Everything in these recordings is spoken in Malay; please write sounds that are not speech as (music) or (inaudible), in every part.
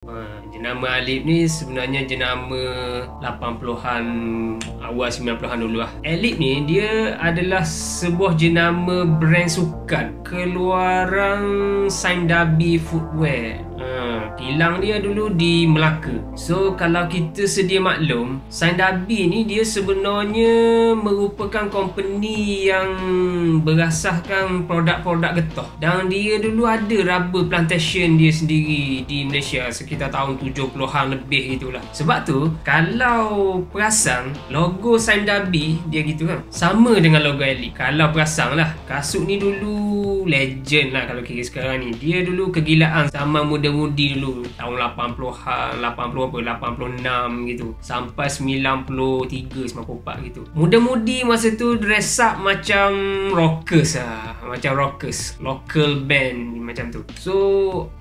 Ha, jenama Alip ni sebenarnya jenama 80-an awal 90-an dulu lah. Alip ni dia adalah sebuah jenama brand sukan keluaran Saindabi Footwear. Ha, kilang dia dulu di Melaka. So kalau kita sedia maklum, Saindabi ni dia sebenarnya merupakan company yang berasaskan produk-produk getah. Dan dia dulu ada rubber plantation dia sendiri di Malaysia sekitar tahun 70-an lebih gitulah. Sebab tu kalau perasan logo Saindabi dia gitu kan. Sama dengan logo Elite. Kalau perasan lah kasut ni dulu legend lah kalau kira sekarang ni. Dia dulu kegilaan sama muda-mudi dulu tahun 80-an, 80 apa 86 gitu. Sampai 93 94 gitu. Muda-mudi masa tu dress up macam rockers lah. Macam rockers, local band macam tu. So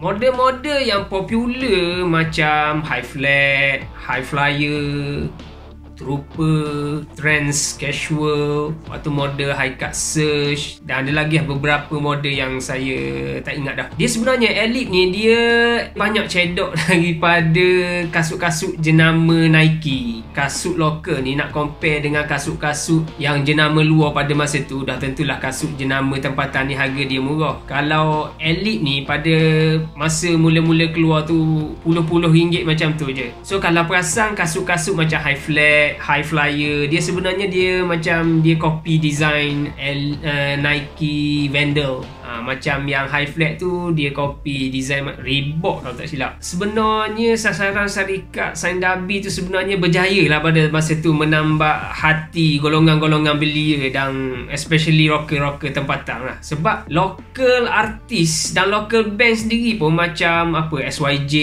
model-model yang popular macam high flat, high flyer, trooper, trans casual, atau model high cut search dan ada lagi beberapa model yang saya tak ingat dah. Dia sebenarnya Elite ni dia banyak cedok (laughs) daripada kasut-kasut jenama Nike. Kasut lokal ni nak compare dengan kasut-kasut yang jenama luar pada masa tu dah tentulah kasut jenama tempatan ni harga dia murah. Kalau Elite ni pada masa mula-mula keluar tu puluh-puluh ringgit macam tu je. So kalau perasan kasut-kasut macam high flat high flyer. Dia sebenarnya dia macam dia copy design L, uh, Nike Vandal. Uh, macam yang high flat tu dia copy design Reebok kalau tak silap. Sebenarnya sasaran syarikat Saindabi tu sebenarnya berjaya lah pada masa tu menambah hati golongan-golongan belia dan especially rocker-rocker tempatan lah. Sebab local artis dan local band sendiri pun macam apa SYJ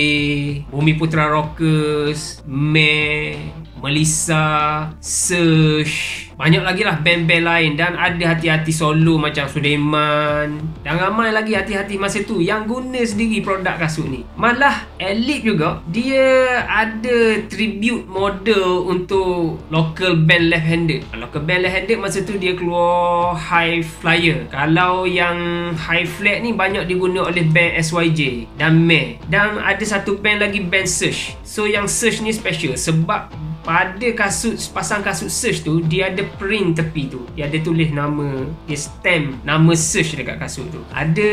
Bumi Putra Rockers Meh Melissa, Search, banyak lagi lah band-band lain dan ada hati-hati solo macam Sudeman dan ramai lagi hati-hati masa tu yang guna sendiri produk kasut ni. Malah Elite juga dia ada tribute model untuk local band left-handed. Local band left-handed masa tu dia keluar High Flyer. Kalau yang High Flat ni banyak diguna oleh band SYJ dan Meh. Dan ada satu band lagi band Search. So yang Search ni special sebab pada kasut pasang kasut search tu dia ada print tepi tu. Dia ada tulis nama dia stamp nama search dekat kasut tu. Ada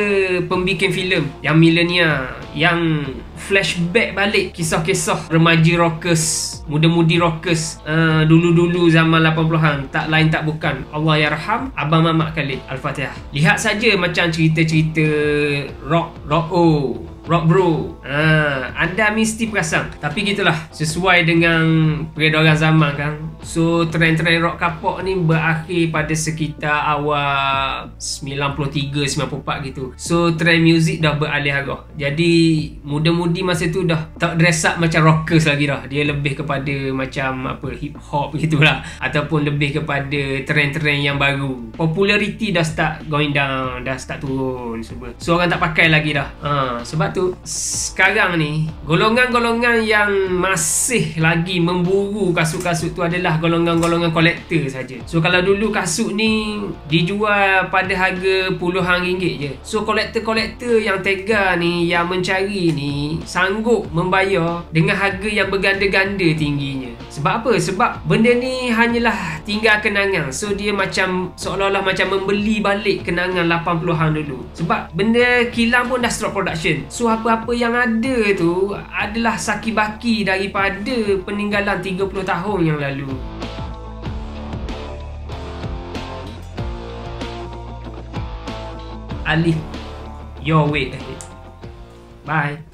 pembikin filem yang milenia yang flashback balik kisah-kisah remaja rockers muda-mudi rockers uh, dulu-dulu zaman 80-an tak lain tak bukan. Allah yarham Abang Mamak Khalid Al-Fatihah. Lihat saja macam cerita-cerita rock rock oh Rock bro. Ha, Anda mesti perasan. Tapi gitulah Sesuai dengan Peredaran zaman kan? So trend-trend rock kapok ni Berakhir pada sekitar Awal 93-94 gitu. So trend music dah beralih arah. Jadi Muda-mudi masa tu dah Tak dress up macam rockers lagi dah Dia lebih kepada Macam apa Hip hop (laughs) gitulah Ataupun lebih kepada Trend-trend yang baru Popularity dah start Going down Dah start turun semua. So orang tak pakai lagi dah ha, Sebab tu sekarang ni golongan-golongan yang masih lagi memburu kasut-kasut tu adalah golongan-golongan kolektor saja. So kalau dulu kasut ni dijual pada harga puluhan ringgit je. So kolektor-kolektor yang tega ni yang mencari ni sanggup membayar dengan harga yang berganda-ganda tingginya. Sebab apa? Sebab benda ni hanyalah tinggal kenangan. So dia macam seolah-olah macam membeli balik kenangan 80-an dulu. Sebab benda kilang pun dah stop production. So apa-apa yang ada tu adalah saki-baki daripada peninggalan 30 tahun yang lalu. Alif your way ahead. Bye.